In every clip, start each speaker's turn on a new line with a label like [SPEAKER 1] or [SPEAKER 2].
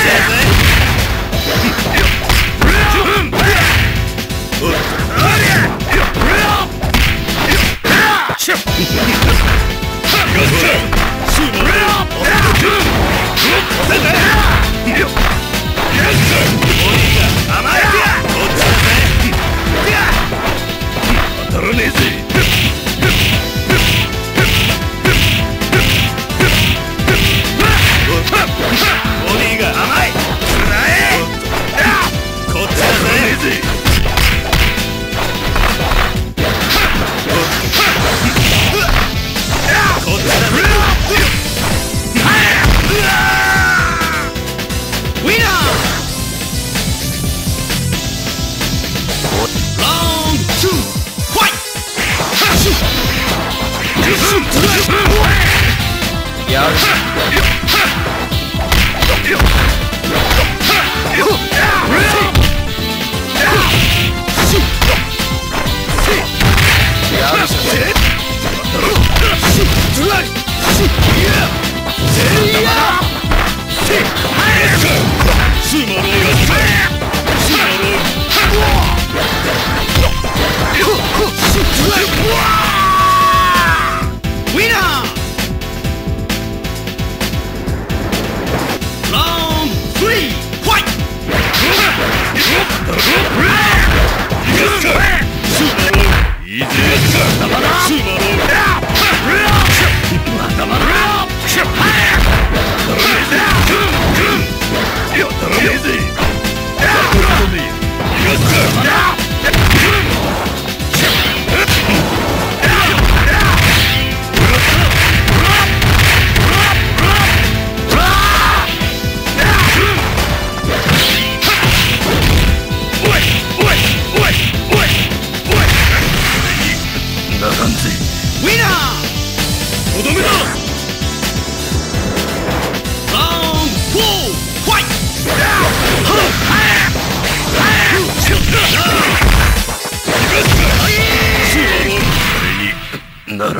[SPEAKER 1] こ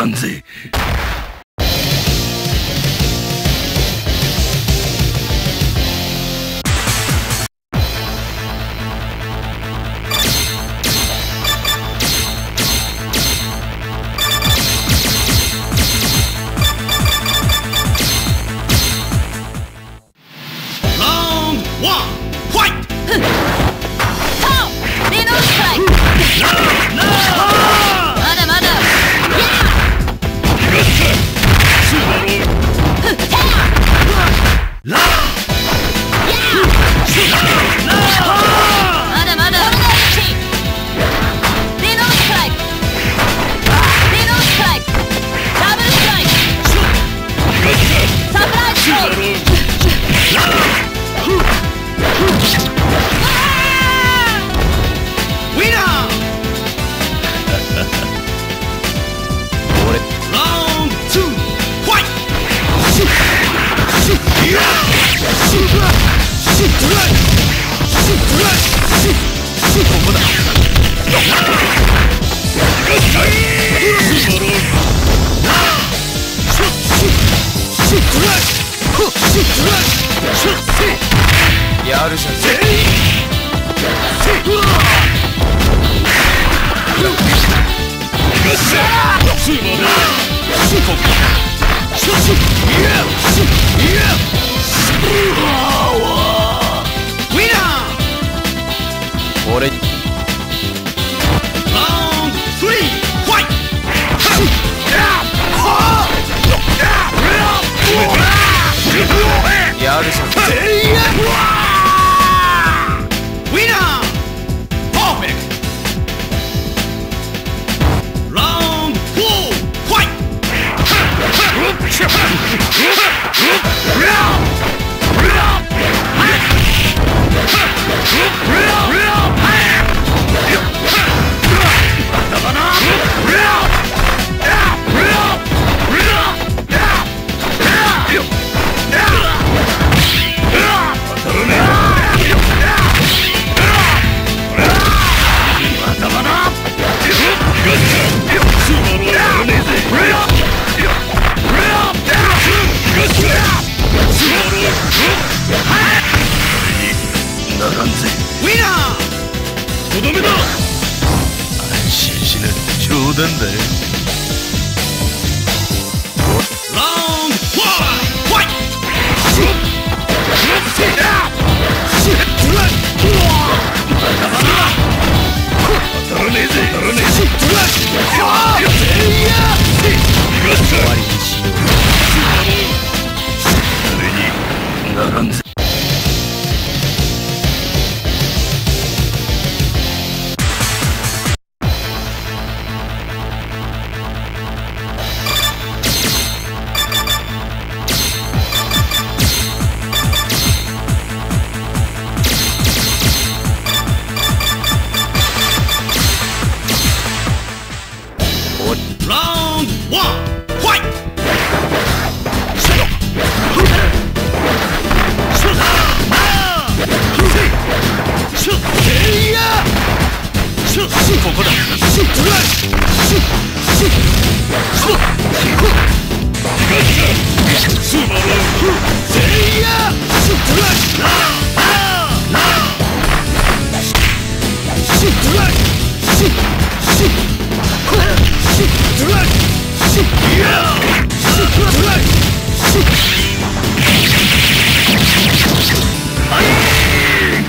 [SPEAKER 1] run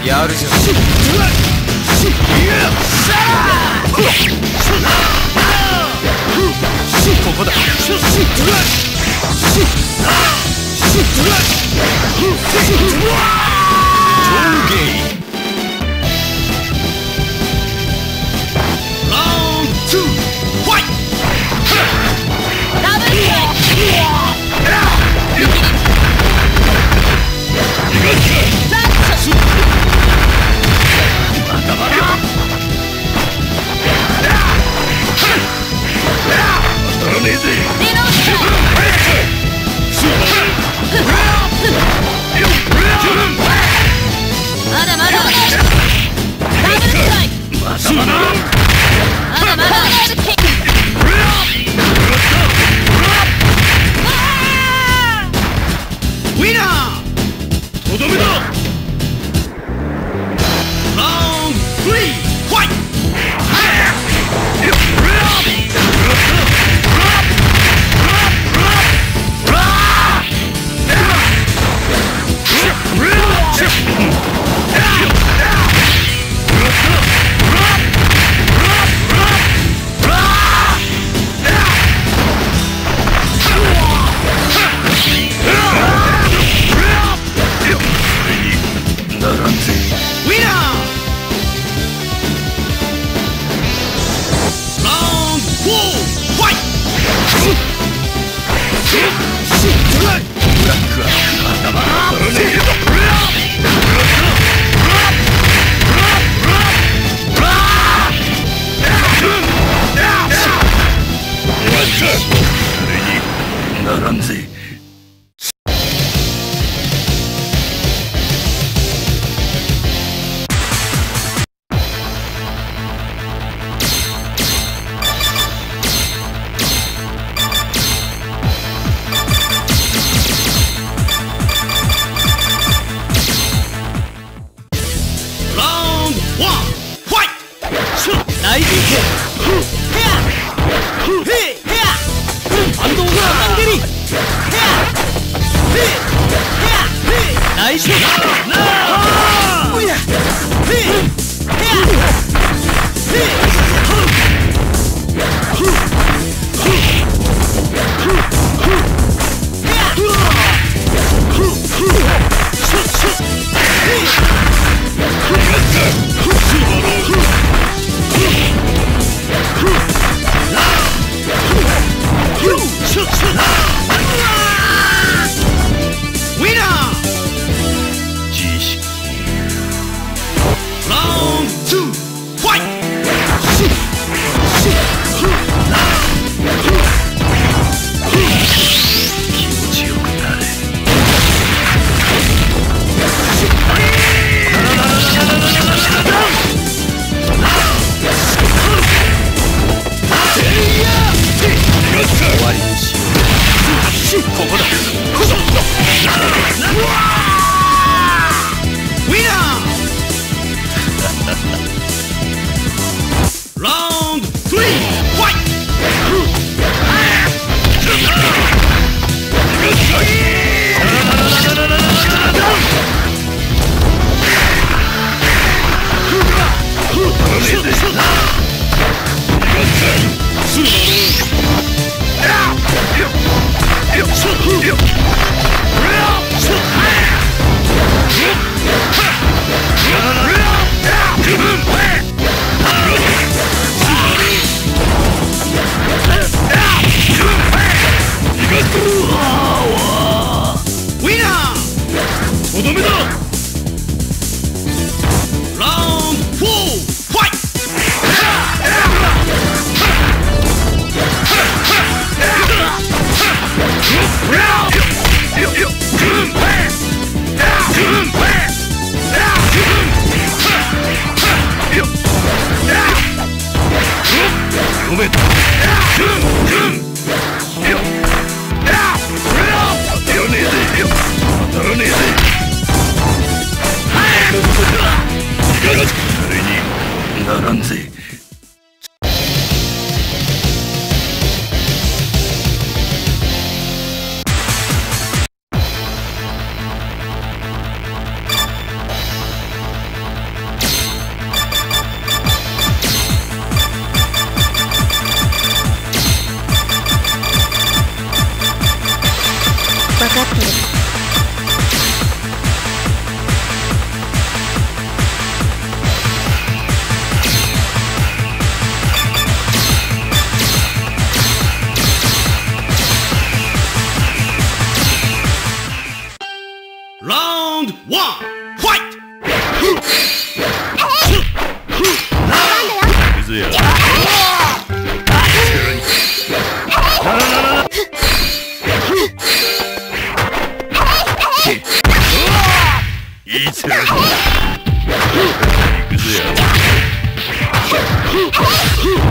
[SPEAKER 2] やるじゃん。
[SPEAKER 1] ここだ Eat.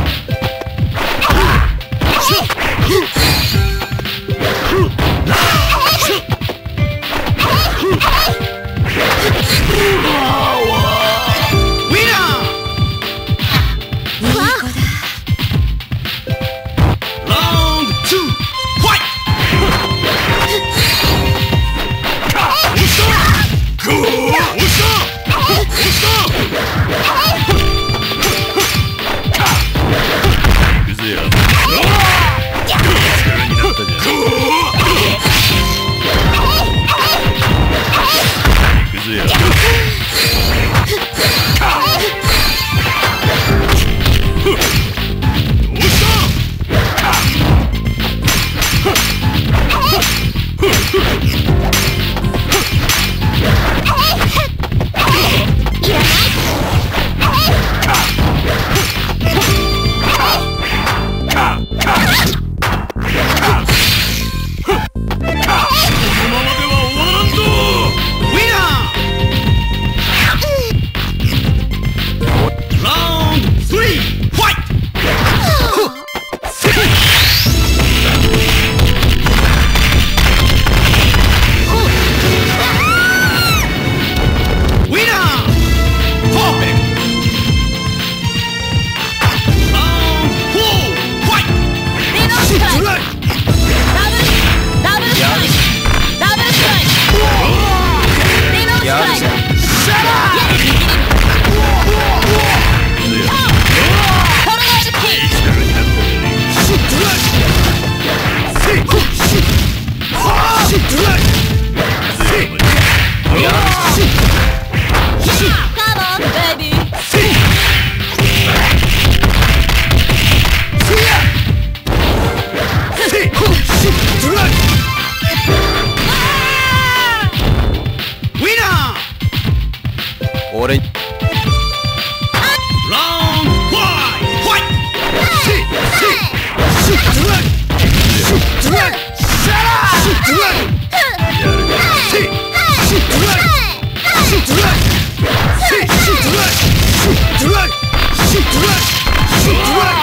[SPEAKER 1] Shoot the
[SPEAKER 3] rock!